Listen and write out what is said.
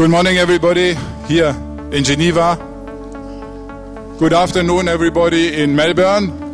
Good morning, everybody here in Geneva. Good afternoon, everybody in Melbourne.